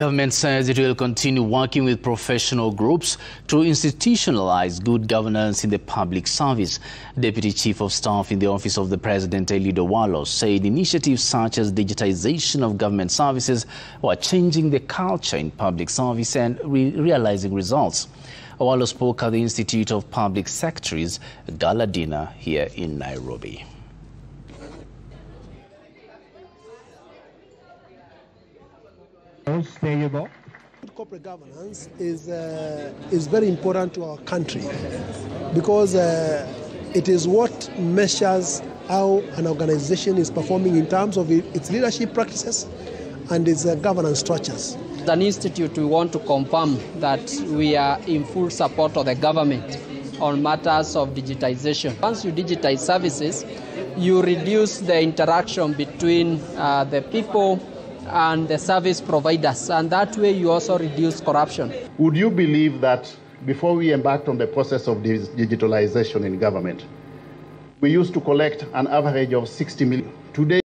Government says it will continue working with professional groups to institutionalize good governance in the public service. Deputy Chief of Staff in the Office of the President, Eliud Owalo, said initiatives such as digitization of government services were changing the culture in public service and re realizing results. Owalo spoke at the Institute of Public Secretaries Gala Dinner here in Nairobi. Good corporate governance is, uh, is very important to our country because uh, it is what measures how an organization is performing in terms of its leadership practices and its uh, governance structures. As an institute, we want to confirm that we are in full support of the government on matters of digitization. Once you digitize services, you reduce the interaction between uh, the people and the service providers, and that way you also reduce corruption. Would you believe that before we embarked on the process of digitalization in government, we used to collect an average of 60 million? Today,